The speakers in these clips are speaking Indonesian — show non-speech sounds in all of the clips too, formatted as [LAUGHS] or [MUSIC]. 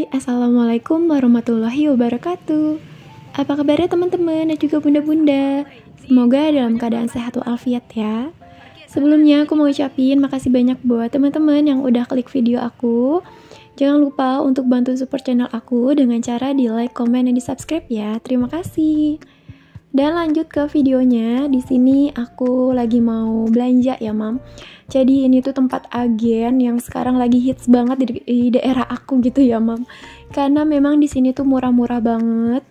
Hai, Assalamualaikum warahmatullahi wabarakatuh. Apa kabarnya teman-teman dan juga bunda-bunda? Semoga dalam keadaan sehat walafiat ya. Sebelumnya aku mau ucapin makasih banyak buat teman-teman yang udah klik video aku. Jangan lupa untuk bantu support channel aku dengan cara di like, komen, dan di subscribe ya. Terima kasih dan lanjut ke videonya, di sini aku lagi mau belanja ya, Mam. Jadi ini tuh tempat agen yang sekarang lagi hits banget di, di daerah aku gitu ya, Mam. Karena memang di sini tuh murah-murah banget.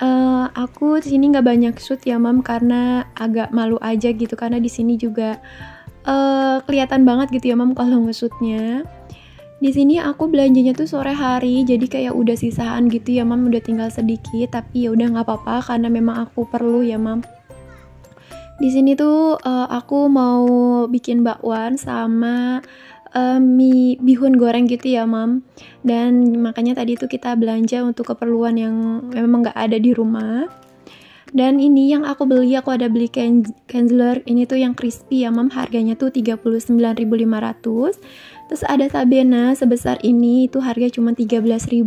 Uh, aku di sini nggak banyak shoot ya, Mam, karena agak malu aja gitu karena di sini juga uh, kelihatan banget gitu ya, Mam, kalau nge-shootnya. Di sini aku belanjanya tuh sore hari, jadi kayak udah sisaan gitu ya, Mam, udah tinggal sedikit, tapi ya udah nggak apa-apa karena memang aku perlu ya, Mam. Di sini tuh uh, aku mau bikin bakwan sama uh, mie bihun goreng gitu ya, Mam. Dan makanya tadi tuh kita belanja untuk keperluan yang memang nggak ada di rumah. Dan ini yang aku beli, aku ada beli Kenzler, ini tuh yang crispy ya mam, harganya tuh 39.500 Terus ada Sabena sebesar ini itu harga cuma 13.000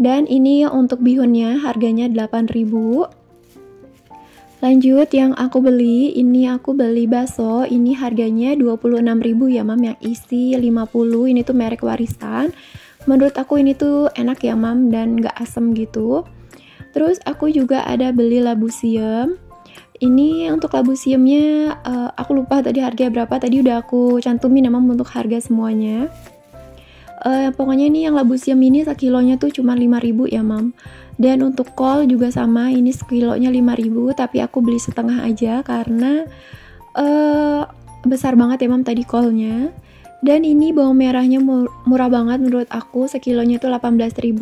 dan ini untuk bihunnya harganya 8.000. Lanjut yang aku beli, ini aku beli bakso, ini harganya 26.000 ya mam yang isi 50, ini tuh merek warisan. Menurut aku ini tuh enak ya mam dan gak asem gitu. Terus aku juga ada beli labu siam, ini untuk labu siamnya uh, aku lupa tadi harga berapa. Tadi udah aku cantumin emang untuk harga semuanya. Uh, pokoknya ini yang labu siam ini sekilonya tuh cuma 5000 ya mam. Dan untuk kol juga sama ini sekilonya 5000 tapi aku beli setengah aja karena uh, besar banget ya mam tadi kolnya. Dan ini bawang merahnya murah banget menurut aku sekilonya tuh 18000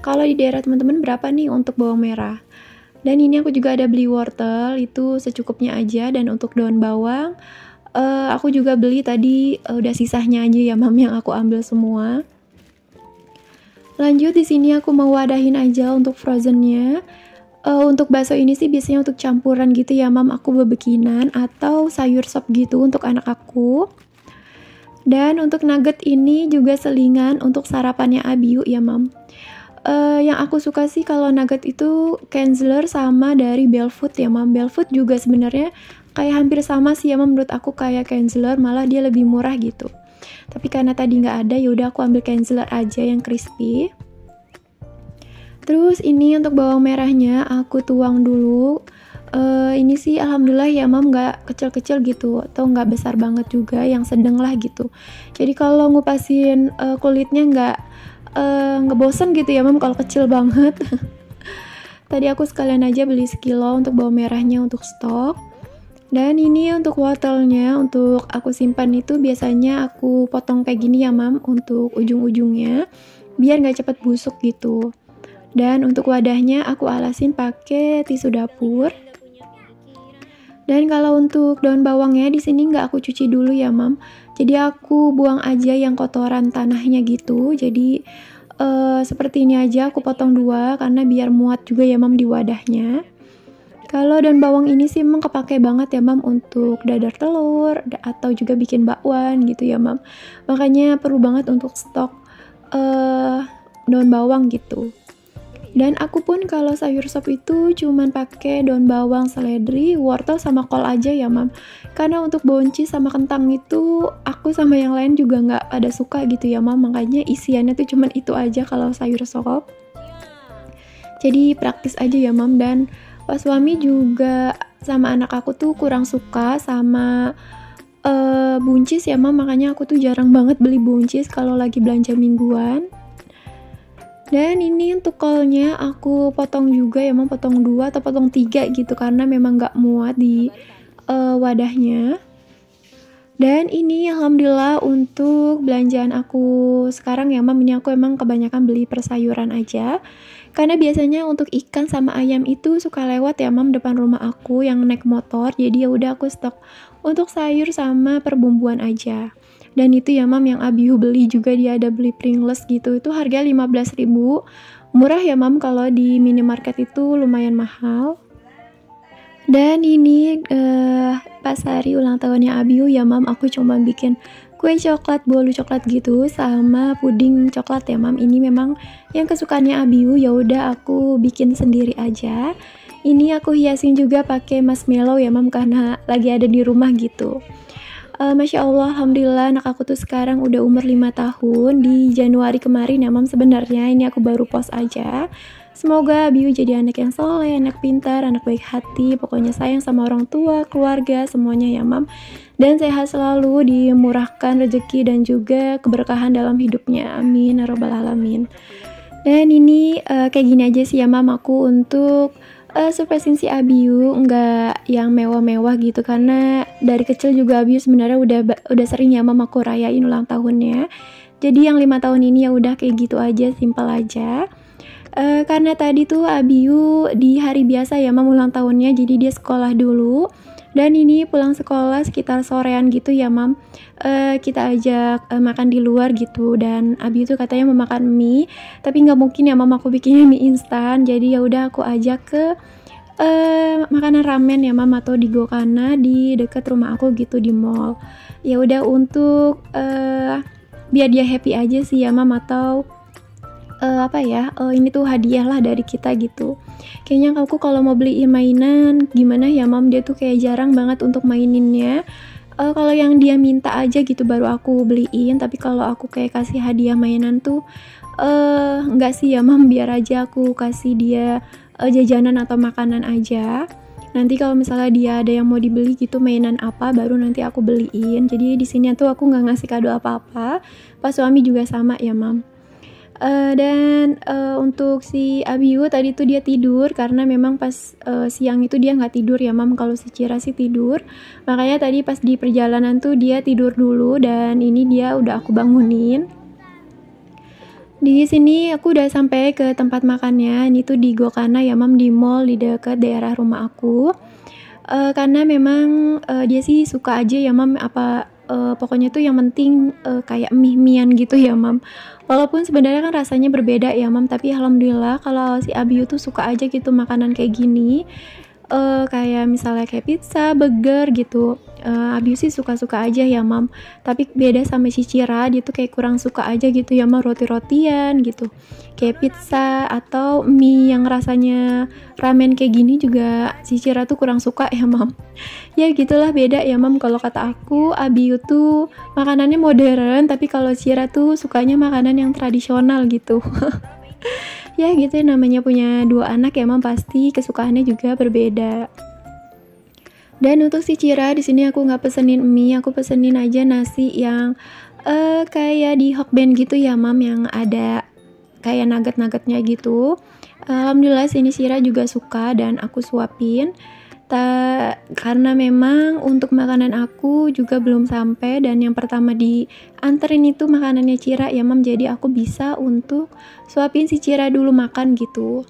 kalau di daerah teman-teman berapa nih untuk bawang merah dan ini aku juga ada beli wortel itu secukupnya aja dan untuk daun bawang uh, aku juga beli tadi uh, udah sisanya aja ya mam yang aku ambil semua. Lanjut di sini aku mau wadahin aja untuk frozennya. Uh, untuk bakso ini sih biasanya untuk campuran gitu ya mam aku bebekinan atau sayur sop gitu untuk anak aku. Dan untuk nugget ini juga selingan untuk sarapannya Abiu ya mam uh, yang aku suka sih kalau nugget itu Kenzler sama dari Belfood ya mam. Belfood juga sebenarnya kayak hampir sama sih ya mam menurut aku kayak Kenzler malah dia lebih murah gitu. Tapi karena tadi nggak ada yaudah aku ambil Kenzler aja yang crispy. Terus ini untuk bawang merahnya aku tuang dulu. Uh, ini sih alhamdulillah ya mam nggak kecil-kecil gitu atau nggak besar banget juga yang sedang lah gitu. Jadi kalau ngupasin uh, kulitnya nggak uh, ngebosen gitu ya mam kalau kecil banget. [LAUGHS] Tadi aku sekalian aja beli sekilo untuk bawang merahnya untuk stok. Dan ini untuk wortelnya untuk aku simpan itu biasanya aku potong kayak gini ya mam untuk ujung-ujungnya biar nggak cepet busuk gitu. Dan untuk wadahnya aku alasin pakai tisu dapur dan kalau untuk daun bawangnya di sini nggak aku cuci dulu ya mam. Jadi aku buang aja yang kotoran tanahnya gitu. Jadi uh, seperti ini aja aku potong dua karena biar muat juga ya mam di wadahnya. Kalau daun bawang ini sih emang kepake banget ya mam untuk dadar telur atau juga bikin bakwan gitu ya mam. Makanya perlu banget untuk stok uh, daun bawang gitu dan aku pun kalau sayur sop itu cuman pakai daun bawang, seledri, wortel sama kol aja ya mam. Karena untuk boncis sama kentang itu aku sama yang lain juga nggak pada suka gitu ya mam. Makanya isiannya tuh cuman itu aja kalau sayur sop. Jadi praktis aja ya mam dan pas suami juga sama anak aku tuh kurang suka sama uh, buncis ya mam makanya aku tuh jarang banget beli buncis kalau lagi belanja mingguan dan ini untuk kolnya aku potong juga ya mau potong dua atau potong tiga gitu karena memang nggak muat di uh, wadahnya. Dan ini alhamdulillah untuk belanjaan aku sekarang ya mam ini aku emang kebanyakan beli persayuran aja. Karena biasanya untuk ikan sama ayam itu suka lewat ya mam depan rumah aku yang naik motor. Jadi ya udah aku stok untuk sayur sama perbumbuan aja dan itu ya mam yang Abihu beli juga dia ada beli Pringles gitu. Itu harga 15.000 murah ya mam kalau di minimarket itu lumayan mahal. Dan ini uh, pas hari ulang tahunnya Abiu ya mam aku cuma bikin kue coklat bolu coklat gitu sama puding coklat ya mam. Ini memang yang kesukaannya Abiu ya udah aku bikin sendiri aja. Ini aku hiasin juga pakai marshmallow ya mam karena lagi ada di rumah gitu uh, Masya Allah, Alhamdulillah anak aku tuh sekarang udah umur 5 tahun. Di Januari kemarin ya mam sebenarnya ini aku baru post aja. Semoga Abiu jadi anak yang soleh, anak pintar, anak baik hati. Pokoknya sayang sama orang tua, keluarga, semuanya ya mam. Dan sehat selalu, dimurahkan rezeki dan juga keberkahan dalam hidupnya. Amin, ya robbal alamin. Dan ini uh, kayak gini aja sih ya mam aku untuk uh, surprisein si Abiu nggak yang mewah-mewah gitu karena dari kecil juga Abiu sebenarnya udah udah sering ya mamaku rayain ulang tahunnya. Jadi yang lima tahun ini ya udah kayak gitu aja simpel aja. Uh, karena tadi tuh Abiu di hari biasa ya mam ulang tahunnya jadi dia sekolah dulu dan ini pulang sekolah sekitar sorean gitu ya mam. Uh, kita ajak uh, makan di luar gitu. Dan Abi itu katanya mau makan mie tapi nggak mungkin ya mam aku bikinnya mie instan. Jadi ya udah aku ajak ke uh, makanan ramen ya mam atau di Gokana di dekat rumah aku gitu di mall. Ya udah untuk uh, biar dia happy aja sih ya mam atau uh, apa ya uh, ini tuh hadiah lah dari kita gitu. Kayaknya aku kalau mau beliin mainan gimana ya mam? Dia tuh kayak jarang banget untuk maininnya. Uh, kalau yang dia minta aja gitu baru aku beliin. Tapi kalau aku kayak kasih hadiah mainan tuh uh, nggak sih ya mam? Biar aja aku kasih dia uh, jajanan atau makanan aja. Nanti kalau misalnya dia ada yang mau dibeli gitu mainan apa baru nanti aku beliin. Jadi di sini tuh aku nggak ngasih kado apa-apa. Pas suami juga sama ya mam Uh, dan uh, untuk si Abiu tadi tuh dia tidur karena memang pas uh, siang itu dia nggak tidur ya mam. Kalau si Cira sih tidur. Makanya tadi pas di perjalanan tuh dia tidur dulu dan ini dia udah aku bangunin. Di sini aku udah sampai ke tempat makannya. Ini tuh di Gokana ya mam di mall di dekat daerah rumah aku. Uh, karena memang uh, dia sih suka aja ya mam apa uh, pokoknya tuh yang penting uh, kayak mie-mian gitu ya mam walaupun sebenarnya kan rasanya berbeda ya mam tapi alhamdulillah kalau si Abiu tuh suka aja gitu makanan kayak gini uh, kayak misalnya kayak pizza, burger gitu. Uh, Abiu sih suka-suka aja ya mam. Tapi beda sama si Cira, dia tuh kayak kurang suka aja gitu ya mam roti-rotian gitu. Kayak pizza atau mie yang rasanya ramen kayak gini juga si Cira tuh kurang suka ya mam. [LAUGHS] ya gitulah beda ya mam kalau kata aku Abiu tuh makanannya modern tapi kalau Cira tuh sukanya makanan yang tradisional gitu. [LAUGHS] ya gitu namanya punya dua anak ya emang pasti kesukaannya juga berbeda dan untuk si Cira di sini aku nggak pesenin mie aku pesenin aja nasi yang uh, kayak di Hokben gitu ya mam yang ada kayak nugget-nuggetnya gitu. Alhamdulillah sini Cira juga suka dan aku suapin. Ta karena memang untuk makanan aku juga belum sampai dan yang pertama di anterin itu makanannya Cira ya mam. Jadi aku bisa untuk suapin si Cira dulu makan gitu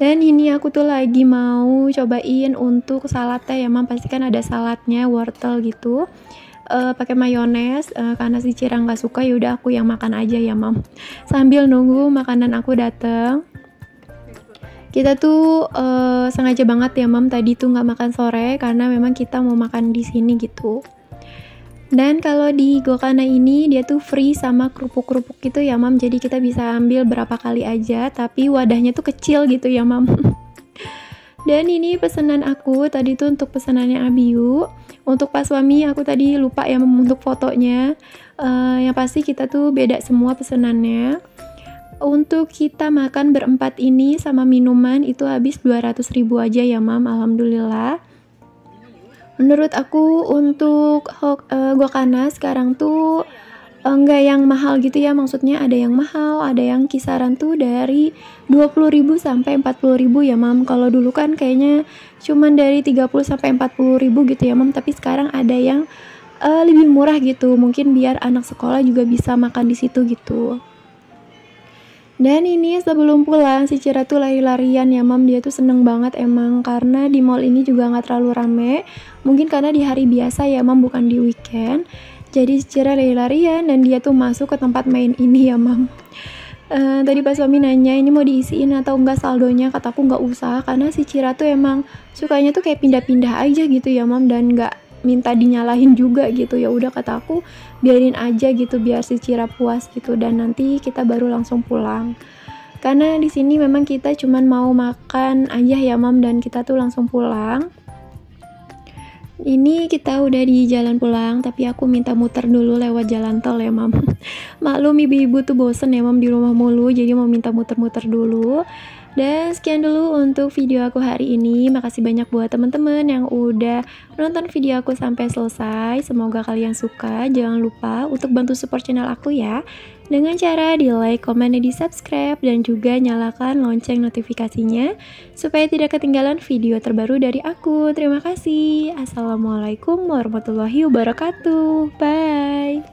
dan ini aku tuh lagi mau cobain untuk saladnya ya mam. Pasti kan ada saladnya wortel gitu. Uh, pakai mayones uh, karena si Cira nggak suka yaudah aku yang makan aja ya mam. Sambil nunggu makanan aku dateng. Kita tuh uh, sengaja banget ya mam tadi tuh nggak makan sore karena memang kita mau makan di sini gitu dan kalau di Gokana ini dia tuh free sama kerupuk-kerupuk gitu ya mam. Jadi kita bisa ambil berapa kali aja tapi wadahnya tuh kecil gitu ya mam. [LAUGHS] Dan ini pesanan aku tadi tuh untuk pesanannya Abiu. Untuk pas suami aku tadi lupa ya untuk fotonya. Uh, yang pasti kita tuh beda semua pesanannya. Untuk kita makan berempat ini sama minuman itu habis 200 ribu aja ya mam. Alhamdulillah menurut aku untuk uh, guakana sekarang tuh enggak eh, yang mahal gitu ya. Maksudnya ada yang mahal ada yang kisaran tuh dari 20.000 sampai 40.000 ya mam. Kalau dulu kan kayaknya cuman dari 30 sampai 40.000 gitu ya mam. Tapi sekarang ada yang uh, lebih murah gitu. Mungkin biar anak sekolah juga bisa makan di situ gitu dan ini sebelum pulang si Cira tuh lari-larian. Ya mam dia tuh seneng banget emang. Karena di mall ini juga nggak terlalu rame. Mungkin karena di hari biasa ya mam bukan di weekend. Jadi si Cira lari-larian dan dia tuh masuk ke tempat main ini ya mam. Uh, tadi pas suami nanya ini mau diisiin atau enggak saldonya? Kataku nggak usah. Karena si Cira tuh emang sukanya tuh kayak pindah-pindah aja gitu ya mam. Dan nggak minta dinyalahin juga gitu. Ya udah kata aku biarin aja gitu biar si Cira puas gitu dan nanti kita baru langsung pulang. Karena di sini memang kita cuman mau makan aja ya mam dan kita tuh langsung pulang. Ini kita udah di jalan pulang tapi aku minta muter dulu lewat jalan tol ya mam. [LAUGHS] Maklum ibu-ibu tuh bosen ya mam di rumah mulu jadi mau minta muter-muter dulu dan sekian dulu untuk video aku hari ini. Makasih banyak buat teman-teman yang udah nonton video aku sampai selesai. Semoga kalian suka. Jangan lupa untuk bantu support channel aku ya. Dengan cara di like, komen, di subscribe. Dan juga nyalakan lonceng notifikasinya. Supaya tidak ketinggalan video terbaru dari aku. Terima kasih. Assalamualaikum warahmatullahi wabarakatuh. Bye.